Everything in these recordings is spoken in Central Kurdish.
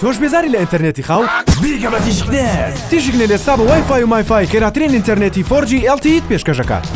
تۆش بێزاری لە ئینتەرنێتی خاو؟ بیکە بە تیشک نێت! تیشک نێت ئێستا بە وای فای و مای فای خێراترین ئینتەرنێتی 4G LTE پێشکەش دەکات.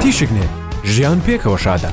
تیشک نێت ژیان پێکەوە شادە.